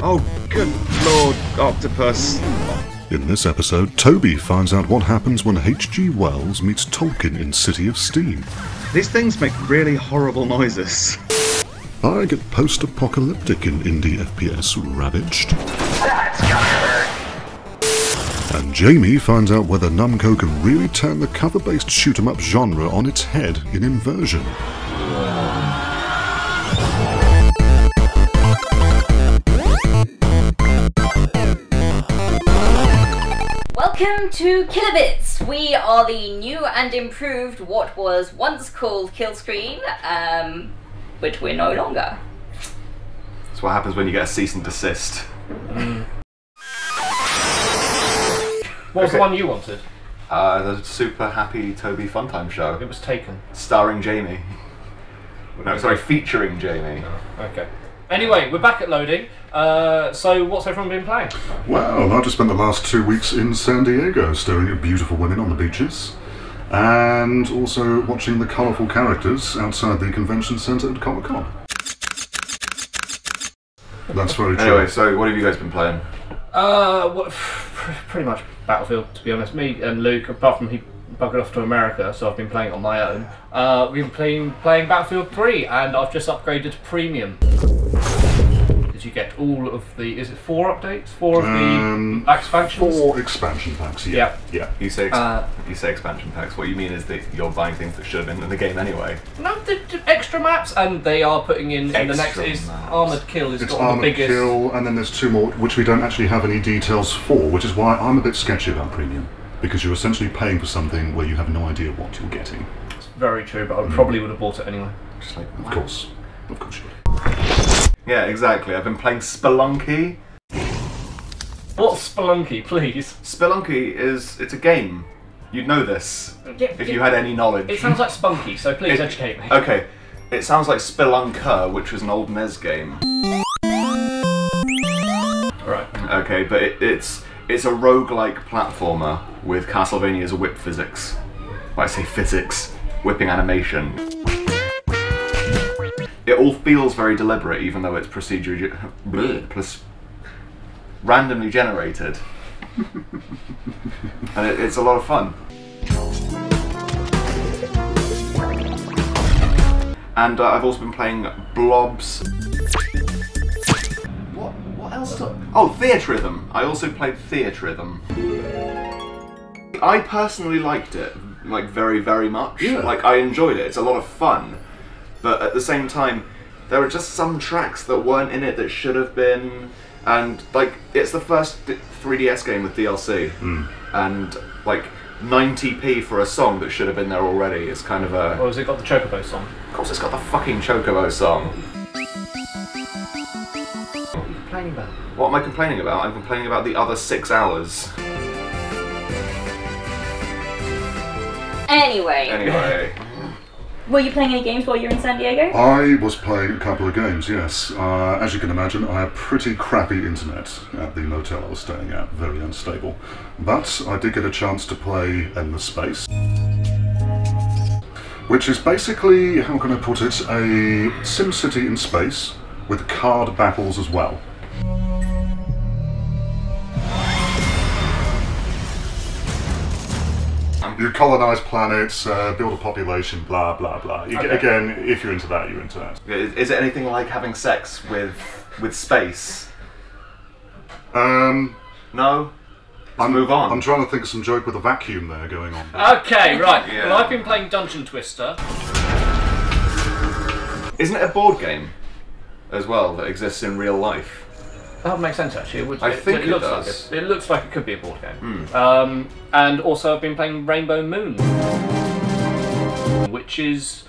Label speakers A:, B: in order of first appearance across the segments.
A: Oh, good lord, octopus.
B: In this episode, Toby finds out what happens when H.G. Wells meets Tolkien in City of Steam.
A: These things make really horrible noises.
B: I get post-apocalyptic in indie FPS Ravaged. And Jamie finds out whether Namco can really turn the cover-based shoot 'em up genre on its head in Inversion.
C: Welcome to Killer Bits! We are the new and improved what was once called Killscreen, um, which we're no longer.
D: That's what happens when you get a cease and desist.
E: What was the one you wanted?
D: Uh, the super happy Toby Funtime show,
E: It was taken.
D: starring Jamie. No, sorry, featuring Jamie.
E: Okay. Anyway, we're back at loading. Uh, so, what's everyone been playing?
B: Well, I've just spent the last two weeks in San Diego staring at beautiful women on the beaches. And also watching the colourful characters outside the convention centre at Comic Con. That's very true.
D: Anyway, so what have you guys been playing?
E: Uh, what, pretty much Battlefield, to be honest. Me and Luke, apart from he buggered off to America, so I've been playing it on my own. Uh, we've been playing, playing Battlefield 3, and I've just upgraded to Premium. Because you get all of the. Is it four updates? Four of
B: Um,
E: the expansions?
B: Four expansion packs, yeah. Yeah.
D: You say ex-
E: Uh,
D: you say expansion packs. What you mean is that you're buying things that should have been in the game anyway.
E: No, the, the extra maps, and they are putting in, in the next is
D: maps.
E: Armored Kill is
B: It's
E: got the
B: Armored
E: biggest.
B: Kill, and then there's two more, which we don't actually have any details for, which is why I'm a bit sketchy about Premium. Because you're essentially paying for something where you have no idea what you're getting.
E: It's very true, but I hmm. probably would have bought it anyway.
D: Just like,
B: Of course. Of course you would.
D: yeah, exactly. I've been playing Spelunky.
E: What's Spelunky, please?
D: Spelunky is it's a game. You'd know this
E: Yeah,
D: if you had any knowledge.
E: It sounds like Spunky, so please
D: It-
E: educate me.
D: Okay, it sounds like Spelunker, which was an old NES game.
E: Right.
D: Okay, but it, it's it's a roguelike platformer with Castlevania's whip physics. Well, I say physics, whipping animation. It all feels very deliberate, even though it's procedurally bleh, plus randomly generated, and it, it's a lot of fun. And uh, I've also been playing Blobs. Else? do- Oh, Theatrhythm. I also played Theatrhythm. I personally liked it, like very, very much.
B: Yeah.
D: Like I enjoyed it. It's a lot of fun, but at the same time, there are just some tracks that weren't in it that should have been. And like, it's the first 3DS game with DLC, hmm. and like 90p for a song that should have been there already. It's kind of a.
E: Or has it got the Chocobo song?
D: Of course, it's got the fucking Chocobo song.
E: Complaining about.
D: What am I complaining about? I'm complaining about the other six hours.
C: Anyway,
D: Anyway,
C: were you playing any games while you were in San Diego?
B: I was playing a couple of games, yes. Uh, as you can imagine, I have pretty crappy internet at the motel I was staying at, very unstable. But I did get a chance to play Endless Space. Which is basically, how can I put it, a SimCity in space with card battles as well. You colonize planets, uh, build a population, blah blah blah. You,
E: Okay.
B: Again, if you're into that, you're into that.
D: is, is it anything like having sex with with space?
B: Um,
D: No. Let's move on.
B: I'm trying to think of some joke with a vacuum there going on.
E: Okay, right.
D: Yeah.
E: Well, I've been playing Dungeon Twister.
D: Isn't it a board game as well that exists in real life?
E: That would make sense actually. It, would,
D: I think it
E: looks
D: does.
E: Like it, it looks like it could be a board game. Um, and also, I've been playing Rainbow Moon, which is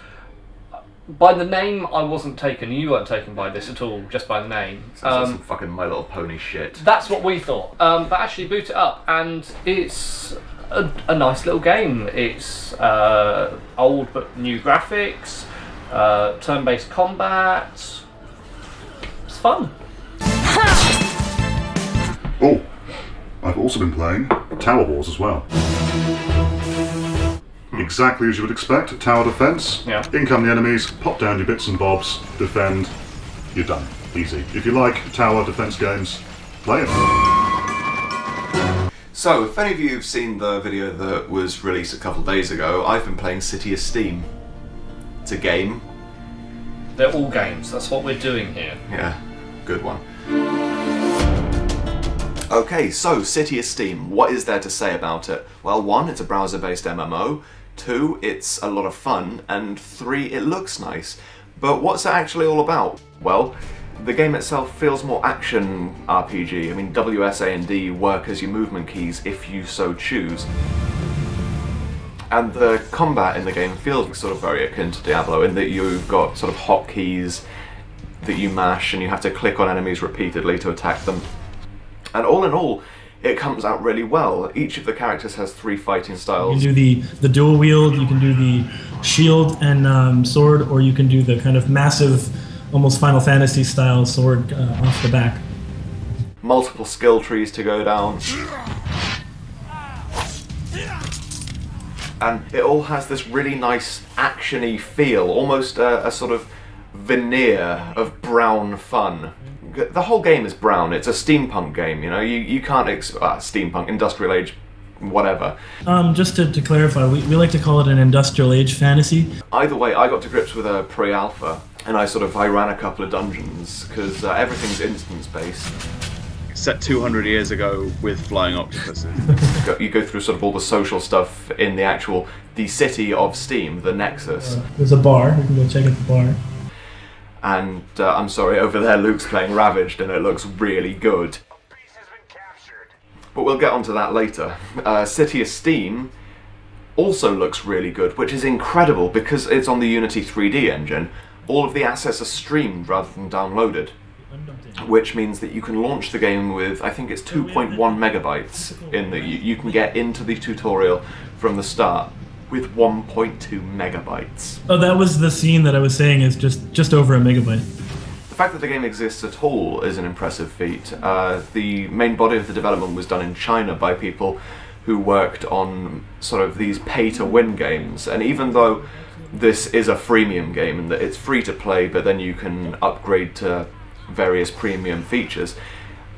E: by the name I wasn't taken. You weren't taken by this at all, just by the name.
D: Sounds like
E: Um,
D: some fucking My Little Pony shit.
E: That's what we thought. Um, but actually, boot it up, and it's a, a nice little game. It's uh, old but new graphics, uh, turn-based combat. It's fun.
B: Oh, I've also been playing Tower Wars as well. Hmm. Exactly as you would expect, tower defense.
E: Yeah.
B: In come the enemies, pop down your bits and bobs, defend. you're done. Easy. If you like tower defense games, play it.
D: So, if any of you have seen the video that was released a couple of days ago, I've been playing City of Steam. It's a game.
E: They're all games. That's what we're doing here.
D: Yeah, good one. Okay, so City of Steam, what is there to say about it? Well, one, it's a browser based MMO, two, it's a lot of fun, and three, it looks nice. But what's it actually all about? Well, the game itself feels more action RPG. I mean, WSA and D work as your movement keys if you so choose. And the combat in the game feels sort of very akin to Diablo in that you've got sort of hotkeys that you mash and you have to click on enemies repeatedly to attack them. And all in all, it comes out really well. Each of the characters has three fighting styles.
F: You can do the, the dual wield, you can do the shield and um, sword, or you can do the kind of massive, almost Final Fantasy style sword uh, off the back.
D: multiple skill trees to go down. And it all has this really nice actiony feel, almost a, a sort of veneer of brown fun. The whole game is brown. It's a steampunk game, you know. You you can't ex- uh, steampunk, industrial age, whatever.
F: Um, just to, to clarify, we, we like to call it an industrial age fantasy.
D: Either way, I got to grips with a pre-alpha, and I sort of I ran a couple of dungeons because uh, everything's instance based.
A: Set 200 years ago with flying octopuses.
D: go- you go through sort of all the social stuff in the actual the city of Steam, the Nexus.
F: There's a bar, we can go check out the bar.
D: And uh, I'm sorry, over there Luke's playing Ravaged, and it looks really good. But we'll get onto that later. Uh, City of Steam also looks really good, which is incredible because it's on the Unity 3D engine. All of the assets are streamed rather than downloaded, which means that you can launch the game with, I think it's 2.1 megabytes, in that you, you can get into the tutorial from the start with 1.2 megabytes.
F: Oh, that was the scene that I was saying is just, just over a megabyte.
D: The fact that the game exists at all is an impressive feat. Uh, the main body of the development was done in China by people who worked on sort of these pay to win games, and even though this is a freemium game and that it's free to play, but then you can upgrade to various premium features,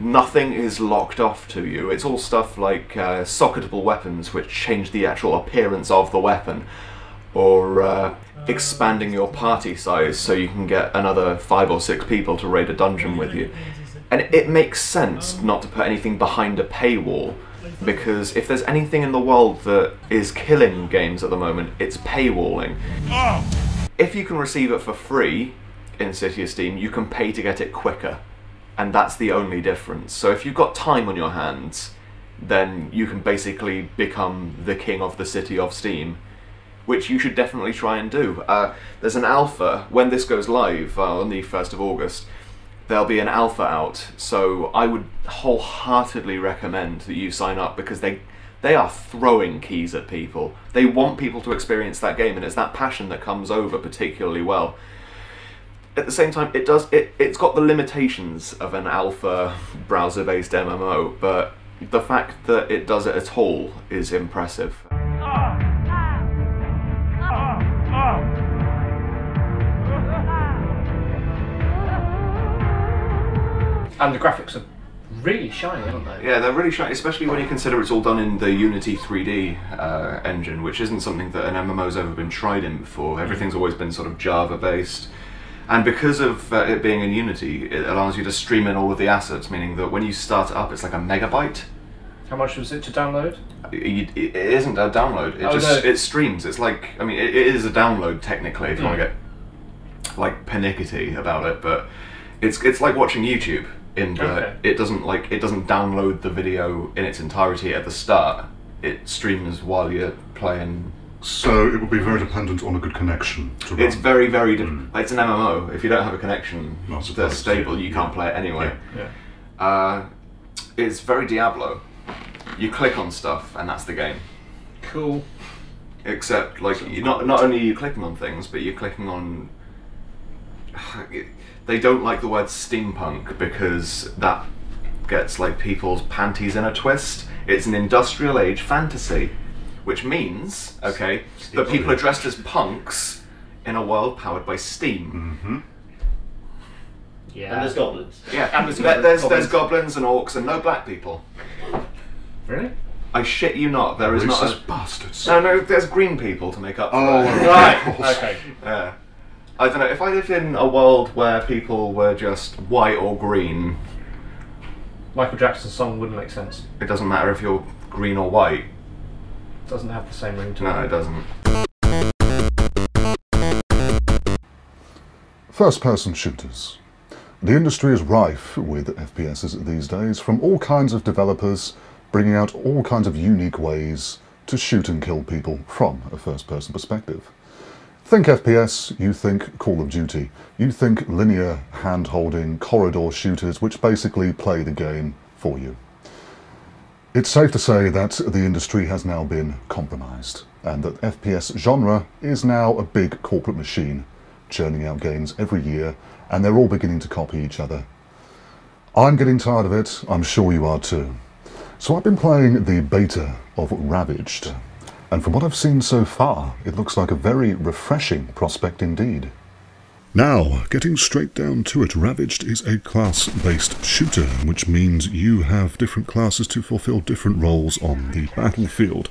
D: nothing is locked off to you. It's all stuff like uh, socketable weapons, which change the actual appearance of the weapon, or uh, expanding your party size so you can get another five or six people to raid a dungeon with you. And it makes sense not to put anything behind a paywall, because if there's anything in the world that is killing games at the moment, it's paywalling. If you can receive it for free in City of Steam, you can pay to get it quicker. And that's the only difference. So if you've got time on your hands, then you can basically become the king of the City of Steam which you should definitely try and do. Uh, there's an alpha, when this goes live uh, on the 1st of August, there'll be an alpha out, so I would wholeheartedly recommend that you sign up because they they are throwing keys at people. They want people to experience that game, and it's that passion that comes over particularly well. At the same time, it does it, it's got the limitations of an alpha browser-based MMO, but the fact that it does it at all is impressive.
E: And the graphics are really shiny, aren't they?
D: Yeah, they're really shiny, especially when you consider it's all done in the Unity 3D uh, engine, which isn't something that an MMO's ever been tried in before. Everything's always been sort of Java based. And because of uh, it being in Unity, it allows you to stream in all of the assets, meaning that when you start it up, it's like a megabyte.
E: How much was it to download?
D: It, it isn't a download. It
E: Oh,
D: just
E: no.
D: it streams. It's like I mean, it, it is a download technically if you want to get like pernickety about it, but it's it's like watching YouTube in that
E: Okay.
D: it doesn't like it doesn't download the video in its entirety at the start. It streams while you're playing.
B: So it would be very dependent on a good connection to run.
D: It's very very different. It's an MMO. If you don't have a connection
B: Not
D: that's
B: supposed to,
D: stable, you can't play it anyway.
E: Yeah.
D: Uh, it's very Diablo. You click on stuff and that's the game.
E: Cool.
D: Except, like, you not not only are you clicking on things, but you're clicking on. They don't like the word steampunk because that gets like people's panties in a twist. It's an industrial age fantasy, which means okay that people are dressed as punks in a world powered by steam.
B: hmm
E: Yeah.
G: And there's goblins.
D: Yeah,
E: And there's
D: There- there's, there's
E: goblins.
D: goblins and orcs and no black people.
E: Really?
D: I shit you not, there is not
B: Racist
D: a...
B: bastards.
D: No, no, there's green people to make up for
B: Oh,
D: that.
E: Right. Okay.
D: Yeah. I don't know, if I lived in a world where people were just white or green,
E: Michael Jackson's song wouldn't make sense.
D: it doesn't matter if you're green or white.
E: Doesn't have the same ring to
D: No,
E: it.
D: it doesn't.
B: First person shooters. The industry is rife with FPSs these days, from all kinds of developers bringing out all kinds of unique ways to shoot and kill people from a first person perspective. Think FPS, you think Call of Duty. You think linear hand holding corridor shooters, which basically play the game for you. It's safe to say that the industry has now been compromised, and that FPS genre is now a big corporate machine, churning out games every year, and they're all beginning to copy each other. I'm getting tired of it, I'm sure you are too. So I've been playing the beta of Ravaged, and from what I've seen so far, it looks like a very refreshing prospect indeed. Now, getting straight down to it, Ravaged is a class based shooter, which means you have different classes to fulfill different roles on the battlefield.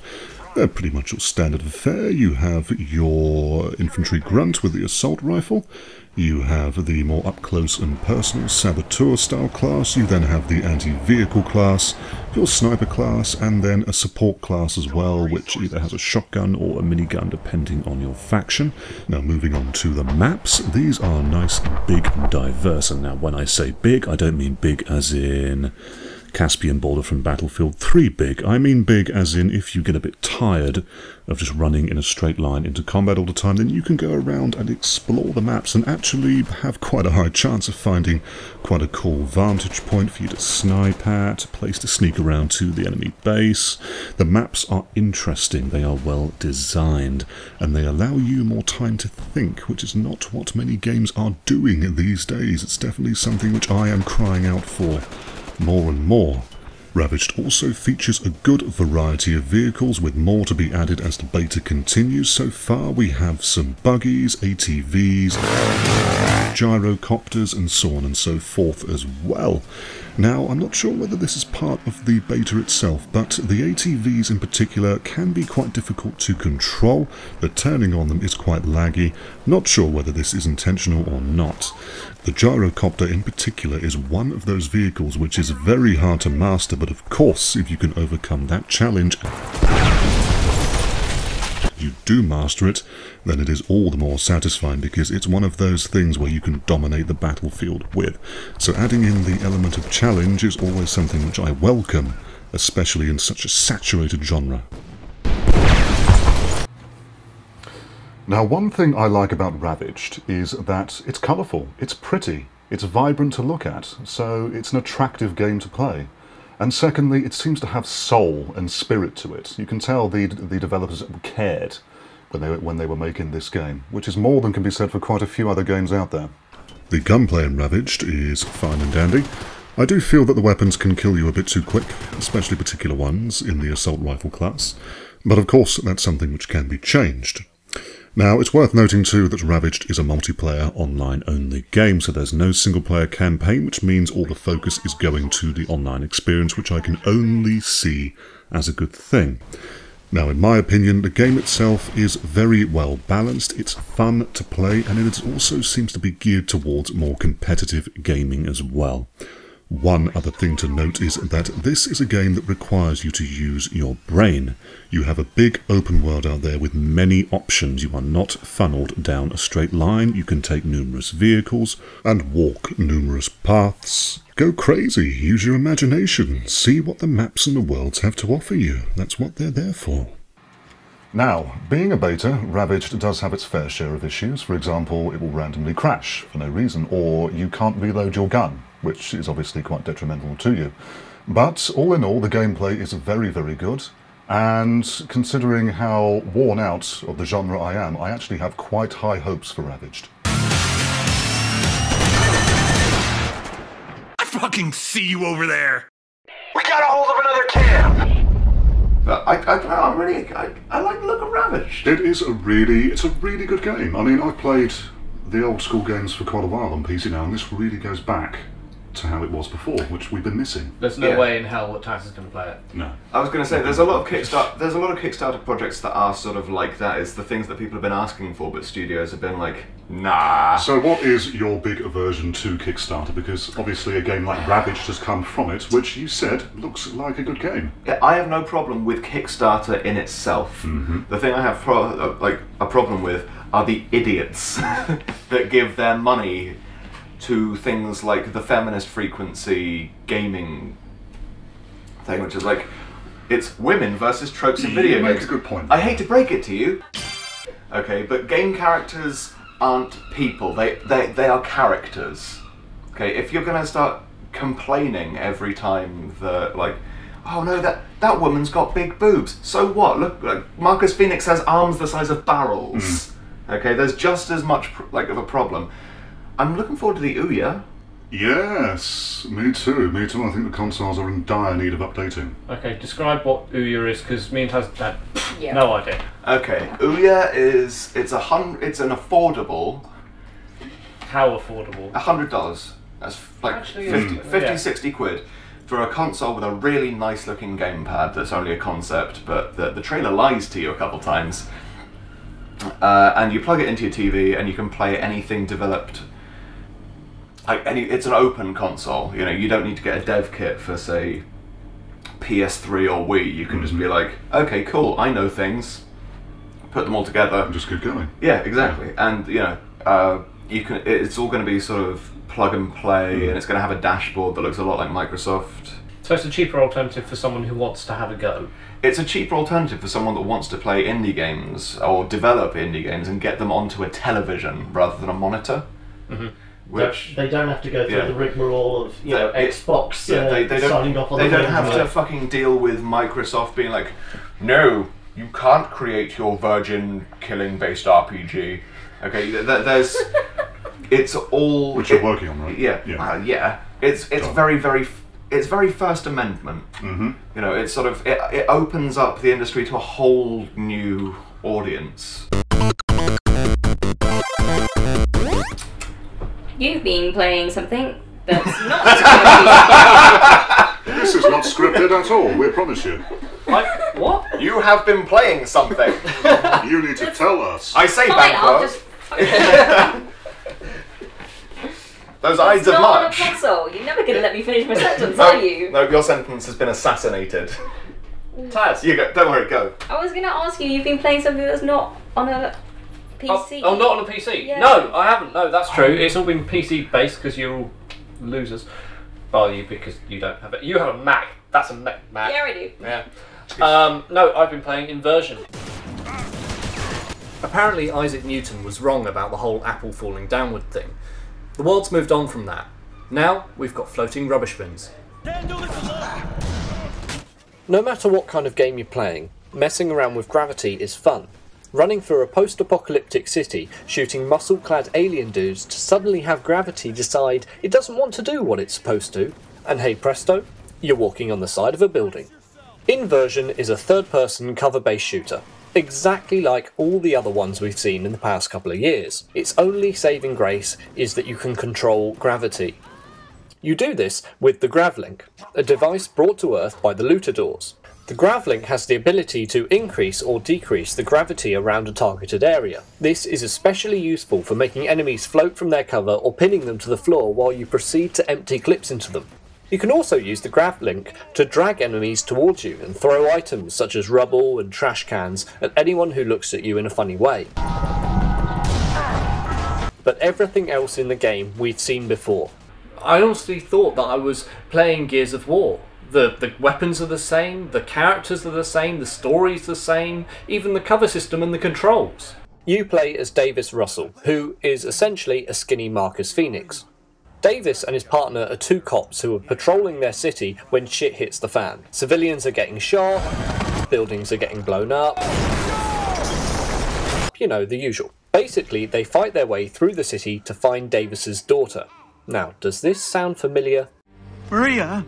B: They're pretty much your standard of affair. You have your infantry grunt with the assault rifle. You have the more up close and personal saboteur style class. You then have the anti vehicle class, your sniper class, and then a support class as well, which either has a shotgun or a minigun depending on your faction. Now, moving on to the maps, these are nice, big, and diverse. And now, when I say big, I don't mean big as in. Caspian border from Battlefield 3 big. I mean big as in if you get a bit tired of just running in a straight line into combat all the time, then you can go around and explore the maps and actually have quite a high chance of finding quite a cool vantage point for you to snipe at, a place to sneak around to the enemy base. The maps are interesting, they are well designed, and they allow you more time to think, which is not what many games are doing these days. It's definitely something which I am crying out for more and more. Ravaged also features a good variety of vehicles with more to be added as the beta continues. So far we have some buggies, ATVs, gyrocopters and so on and so forth as well. Now, I'm not sure whether this is part of the beta itself, but the ATVs in particular can be quite difficult to control. The turning on them is quite laggy. Not sure whether this is intentional or not. The gyrocopter in particular is one of those vehicles which is very hard to master, but of course, if you can overcome that challenge, you do master it, then it is all the more satisfying because it's one of those things where you can dominate the battlefield with. So adding in the element of challenge is always something which I welcome, especially in such a saturated genre. Now, one thing I like about Ravaged is that it's colourful, it's pretty, it's vibrant to look at, so it's an attractive game to play. And secondly, it seems to have soul and spirit to it. You can tell the the developers cared when they when they were making this game, which is more than can be said for quite a few other games out there. The gunplay in Ravaged is fine and dandy. I do feel that the weapons can kill you a bit too quick, especially particular ones in the assault rifle class. But of course, that's something which can be changed. Now, it's worth noting too that Ravaged is a multiplayer online only game, so there's no single player campaign, which means all the focus is going to the online experience, which I can only see as a good thing. Now, in my opinion, the game itself is very well balanced, it's fun to play, and it also seems to be geared towards more competitive gaming as well. One other thing to note is that this is a game that requires you to use your brain. You have a big open world out there with many options. You are not funneled down a straight line. You can take numerous vehicles and walk numerous paths. Go crazy, use your imagination, see what the maps and the worlds have to offer you. That's what they're there for. Now, being a beta, Ravaged does have its fair share of issues. For example, it will randomly crash for no reason, or you can't reload your gun, which is obviously quite detrimental to you. But all in all, the gameplay is very, very good. And considering how worn out of the genre I am, I actually have quite high hopes for Ravaged.
H: I fucking see you over there.
I: We got a hold of another camp.
D: I, I, I'm really, I, I like the look of Ravaged.
B: It is a really, it's a really good game. I mean, I've played the old school games for quite a while on PC now, and this really goes back to how it was before, which we've been missing.
J: There's no
D: Yeah.
J: way in hell that Taz is going to play it.
B: No.
D: I was going to say there's a lot of Kickstarter. There's a lot of Kickstarter projects that are sort of like that. It's the things that people have been asking for, but studios have been like, nah.
B: So, what is your big aversion to Kickstarter? Because obviously, a game like Ravaged has come from it, which you said looks like a good game.
D: Yeah, I have no problem with Kickstarter in itself. The thing I have pro- uh, like a problem with are the idiots that give their money to things like the feminist frequency gaming thing, which is like it's women versus tropes in video games.
B: a good point.
D: I hate to break it to you. Okay, but game characters aren't people. They they they are characters. Okay, if you're gonna start complaining every time that like, oh no, that that woman's got big boobs. So what? Look, like Marcus Phoenix has arms the size of barrels. Hmm. Okay, there's just as much pr- like of a problem. I'm looking forward to the Ouya.
B: Yes, me too, me too. I think the consoles are in dire need of updating.
J: Okay, describe what Ouya is, because me and Taz had
C: Yeah.
J: no idea.
D: Okay, Ouya is it's a hun it's an affordable
J: How affordable?
D: a hundred dollars. That's like
J: Actually,
D: 50,
J: yeah.
D: 50
J: Yeah.
D: 60 quid for a console with a really nice looking gamepad that's only a concept, but the, the trailer lies to you a couple times. Uh, and you plug it into your TV, and you can play anything developed. Like any, it's an open console. You know, you don't need to get a dev kit for say PS3 or Wii. You can just be mm-hmm. like, okay, cool, I know things. Put them all together.
B: And just keep going.
D: Yeah, exactly. And you know, uh, you can. It's all going to be sort of plug and play, mm-hmm. and it's going to have a dashboard that looks a lot like Microsoft.
J: So it's a cheaper alternative for someone who wants to have a go.
D: It's a cheaper alternative for someone that wants to play indie games or develop indie games and get them onto a television rather than a monitor. Mm-hmm. Which
G: they don't have to go through
D: Yeah.
G: the rigmarole of you know
D: They- it-
G: Xbox
D: yeah,
G: uh,
D: they, they don't,
G: signing off on
D: they
G: the
D: don't have to fucking deal with Microsoft being like, no, you can't create your virgin killing based RPG. Okay, th- th- there's, it's all
B: Which you're working on, right?
D: Yeah,
B: Yeah.
D: well, yeah. It's it's
B: Sure.
D: very very it's very First Amendment. Mm-hmm. You know, it's sort of it, it opens up the industry to a whole new audience.
C: You've been playing something that's not scripted.
B: This is not scripted at all, we promise you.
J: Like, what?
D: You have been playing something.
B: You need to tell us.
D: I say,
C: Fine, I'll just.
D: Those
C: eyes
D: Ides of
C: not on a
D: March.
C: You're never going to let me finish my sentence,
D: No,
C: are you?
D: no, your sentence has been assassinated.
J: Taz.
D: You go. Don't worry. Go.
C: I was going to ask you. You've been playing something that's not on a PC.
J: oh, not on a PC.
C: Yeah.
J: No, I haven't. No, that's true. It's all been PC based because you're all losers. Well, you because you don't have it. You have a Mac. That's a Mac. Mac.
C: Yeah, I do.
J: Yeah. Um, no, I've been playing Inversion. Apparently, Isaac Newton was wrong about the whole apple falling downward thing. The world's moved on from that. Now we've got floating rubbish bins. No matter what kind of game you're playing, messing around with gravity is fun. Running through a post apocalyptic city, shooting muscle clad alien dudes to suddenly have gravity decide it doesn't want to do what it's supposed to, and hey presto, you're walking on the side of a building. Inversion is a third person cover based shooter, exactly like all the other ones we've seen in the past couple of years. Its only saving grace is that you can control gravity. You do this with the Gravlink, a device brought to Earth by the Lutadors. The Gravlink has the ability to increase or decrease the gravity around a targeted area. This is especially useful for making enemies float from their cover or pinning them to the floor while you proceed to empty clips into them. You can also use the Gravlink to drag enemies towards you and throw items such as rubble and trash cans at anyone who looks at you in a funny way. But everything else in the game we've seen before. I honestly thought that I was playing Gears of War. The the weapons are the same, the characters are the same, the story's the same, even the cover system and the controls. You play as Davis Russell, who is essentially a skinny Marcus Phoenix. Davis and his partner are two cops who are patrolling their city when shit hits the fan. Civilians are getting shot, buildings are getting blown up. You know, the usual. Basically, they fight their way through the city to find Davis's daughter. Now, does this sound familiar?
H: Maria?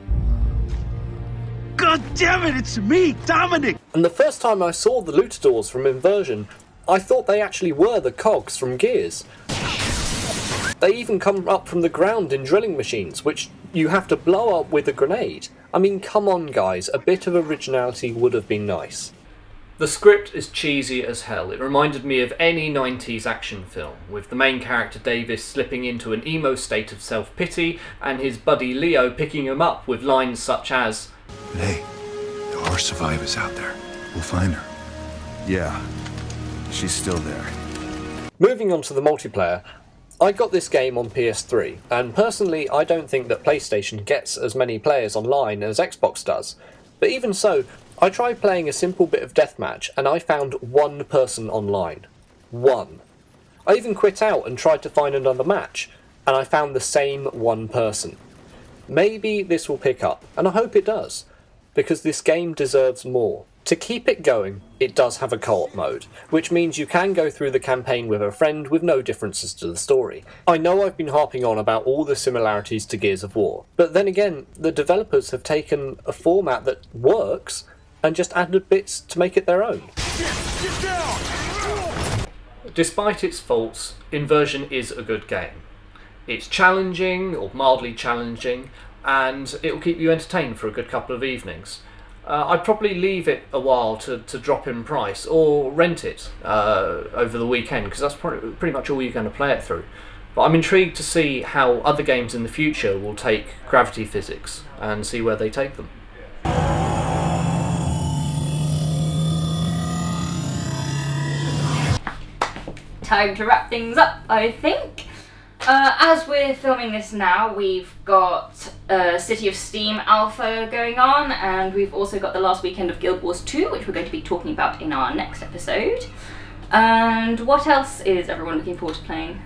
H: God damn it, it's me, Dominic!
J: And the first time I saw the Lutadors from Inversion, I thought they actually were the cogs from Gears. They even come up from the ground in drilling machines, which you have to blow up with a grenade. I mean, come on, guys, a bit of originality would have been nice.
E: The script is cheesy as hell. It reminded me of any 90s action film, with the main character Davis slipping into an emo state of self pity and his buddy Leo picking him up with lines such as,
K: Hey, there are survivors out there. We'll find her. Yeah, she's still there.
J: Moving on to the multiplayer, I got this game on PS3, and personally, I don't think that PlayStation gets as many players online as Xbox does. But even so, I tried playing a simple bit of deathmatch, and I found one person online. One. I even quit out and tried to find another match, and I found the same one person. Maybe this will pick up, and I hope it does, because this game deserves more. To keep it going, it does have a co op mode, which means you can go through the campaign with a friend with no differences to the story. I know I've been harping on about all the similarities to Gears of War, but then again, the developers have taken a format that works and just added bits to make it their own.
E: Despite its faults, Inversion is a good game. It's challenging, or mildly challenging, and it will keep you entertained for a good couple of evenings. Uh, I'd probably leave it a while to, to drop in price or rent it uh, over the weekend because that's pretty much all you're going to play it through. But I'm intrigued to see how other games in the future will take gravity physics and see where they take them.
C: time to wrap things up, I think. Uh, as we're filming this now, we've got uh, City of Steam Alpha going on, and we've also got the last weekend of Guild Wars 2, which we're going to be talking about in our next episode. And what else is everyone looking forward to playing?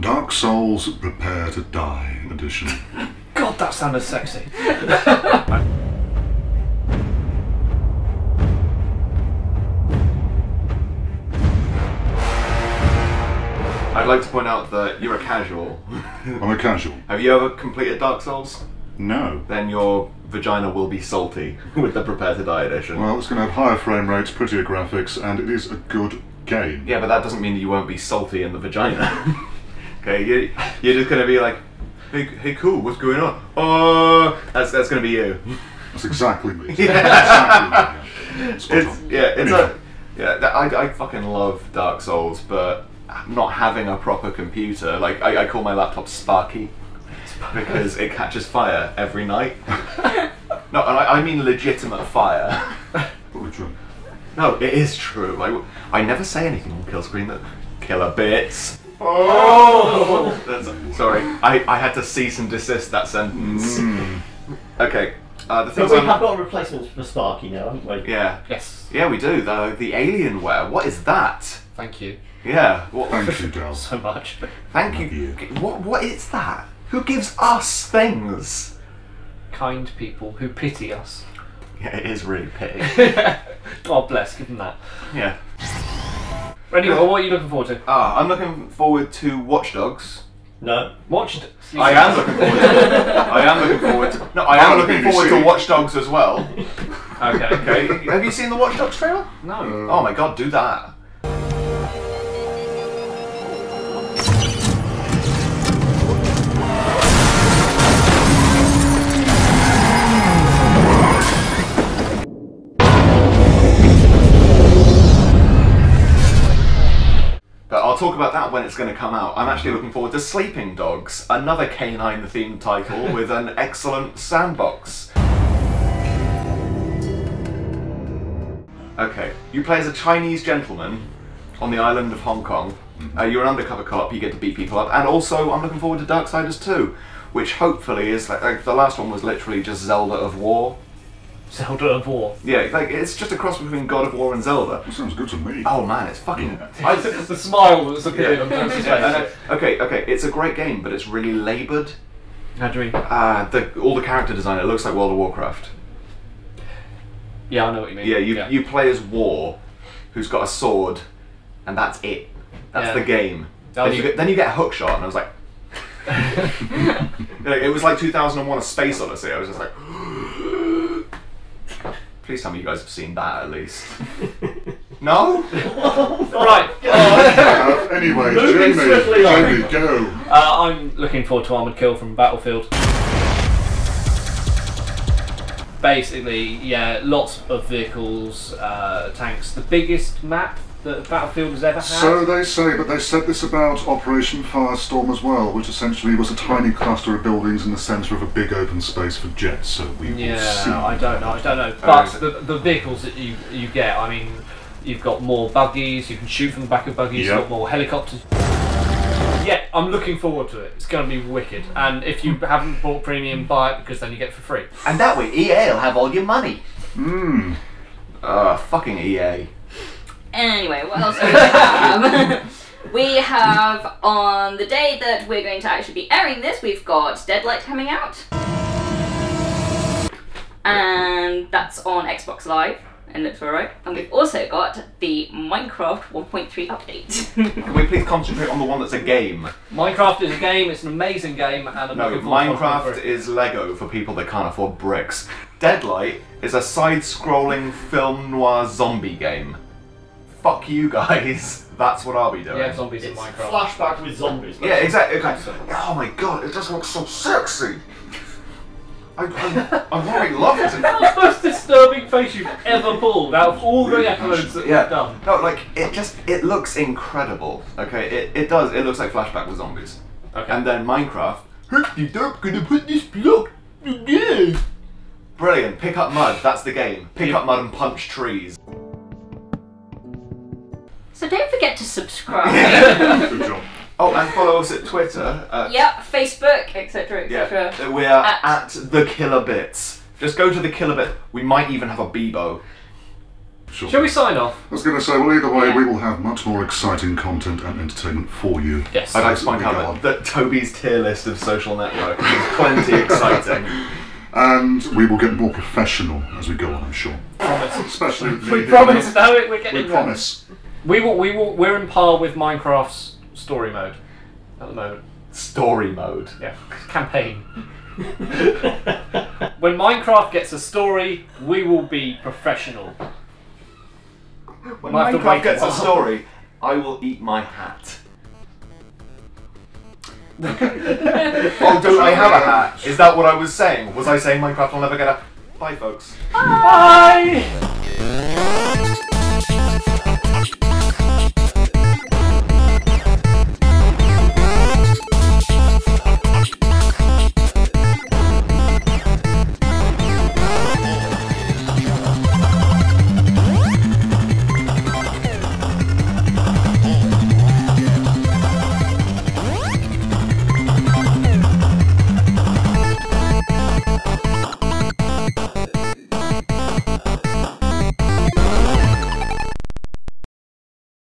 B: Dark Souls Prepare to Die edition.
E: God, that sounded sexy.
D: like to point out that you're a casual.
B: I'm a casual.
D: Have you ever completed Dark Souls?
B: No.
D: Then your vagina will be salty with the Prepare to Die edition.
B: Well, it's going to have higher frame rates, prettier graphics, and it is a good game.
D: Yeah, but that doesn't mean that you won't be salty in the vagina. okay, you, you're just gonna be like, hey, hey, cool, what's going on? Oh, that's that's gonna be you.
B: That's exactly me.
D: Yeah.
B: exactly me.
D: It's, yeah, it's
B: Anyhow.
D: a, yeah. I, I fucking love Dark Souls, but not having a proper computer, like I, I call my laptop Sparky because it catches fire every night. no, and I, I mean legitimate fire.
B: True.
D: No, it is true. I, I never say anything on kill screen that killer bits. Oh, That's- sorry. I, I had to cease and desist that sentence. Okay. Uh, the
G: But
D: things
G: we
D: I'm-
G: have got replacements for Sparky now, haven't we?
D: yeah.
E: Yes.
D: Yeah, we do. The the Alienware. What is that?
E: Thank you
D: Yeah. What,
B: Thank you, Dal.
E: so much.
D: thank you. What what is that? Who gives us things?
E: Kind people who pity us.
D: Yeah, it is really pity.
E: God bless, give them that.
D: yeah.
E: Anyway, what are you looking forward to?
D: Ah, I'm looking forward to Watch Dogs.
G: No.
E: Watched.
D: I am looking forward to. I am looking forward to No, I am
B: On the
D: looking forward to Watch Dogs as well.
E: Okay.
D: Okay. Have you seen the Watch Dogs trailer?
E: No.
D: Oh my god, do that. I'll talk about that when it's going to come out. I'm actually looking forward to Sleeping Dogs, another canine themed title with an excellent sandbox. Okay, you play as a Chinese gentleman on the island of Hong Kong. Uh, you're an undercover cop, you get to beat people up, and also I'm looking forward to Darksiders 2, which hopefully is like, like the last one was literally just Zelda of War.
E: Zelda of War.
D: Yeah, like it's just a cross between God of War and Zelda.
B: That sounds good to me.
D: Oh man, it's fucking.
E: I, the smile that's was appearing on Jones's
D: Yeah,
E: face.
D: uh, okay, okay, it's a great game, but it's really laboured.
E: How do you mean?
D: Uh, the, all the character design, it looks like World of Warcraft.
E: Yeah, I know what you mean.
D: Yeah, you, you play as War, who's got a sword, and that's it. That's
E: Yeah.
D: the game.
E: That
D: Then you, get, then you get a hook shot, and I was like, Like, it was like 2001: A Space Odyssey. I was just like, please tell me you guys have seen that at least. No?
E: right.
B: Uh, anyway,
E: Moving
B: Jamie,
E: swiftly on.
B: Jamie, go.
E: Uh, I'm looking forward to Armored Kill from Battlefield. Basically, yeah, lots of vehicles, uh, tanks. The biggest map that Battlefield has ever had.
B: So they say, but they said this about Operation Firestorm as well, which essentially was a tiny cluster of buildings in the centre of a big open space for jets. So we will see.
E: Yeah, I don't know. I don't know. But the, the vehicles that you you get, I mean, you've got more buggies. You can shoot from the back of buggies.
B: Yep.
E: You've got more helicopters. Yeah, I'm looking forward to it. It's going to be wicked. And if you haven't bought premium, buy it because then you get it for free.
L: And that way EA will have all your money.
B: Hmm.
D: Uh, fucking EA.
C: Anyway, what else do we have? we have on the day that we're going to actually be airing this, we've got Deadlight coming out. And that's on Xbox Live and looks alright. And we've also got the Minecraft 1.3 update.
D: Can we please concentrate on the one that's a game?
E: Minecraft is a game. It's an amazing game, and I'm
D: No,
E: looking forward to
D: Minecraft is Lego for people that can't afford bricks. Deadlight is a side-scrolling film noir zombie game. Fuck you guys. That's what I'll be doing.
E: Yeah, zombies in
G: It's
E: Minecraft.
G: flashback with zombies.
D: Yeah, exactly. Okay. Oh my god, it just looks so sexy. I, I, I really love it.
E: That was the most disturbing face you've ever pulled out of all the uploads that
D: Yeah.
E: we've done.
D: No, like it just it looks incredible. Okay, it, it does. It looks like flashback with zombies.
E: Okay.
D: And then Minecraft. "Hey, you're gonna put this block together." Brilliant. Pick up mud. That's the game. Pick up mud and punch trees.
C: So don't forget to subscribe.
B: Good job.
D: Oh, and follow us at Twitter. At,
C: yep, Facebook, etc.
D: Yeah.
C: Uh,
D: we are
C: At-
D: at, the Killer Bits. Just go to the Killer Bit. We might even have a Bebo.
B: Sure.
E: Shall we sign off?
B: I was going to say, well, either way,
C: Yeah.
B: we will have much more exciting content and entertainment for you.
E: Yes.
D: I'd like to point
B: As we go
D: out
B: on.
D: that Toby's tier list of social networking is plenty exciting.
B: And we will get more professional as we go on, I'm sure.
E: Promise.
B: Especially with
E: We promise. No, we're getting there.
B: promise.
E: We will. We will. We're in par with Minecraft's story mode at the moment.
D: Story mode.
E: Yeah, campaign. when Minecraft gets a story, we will be professional.
D: When
E: Might have to
D: Minecraft
E: wait
D: gets
E: a
D: a story, I will eat my hat. oh, don't I have a hat? Is that what I was saying? Was I saying Minecraft will never get a... Bye, folks.
E: Bye.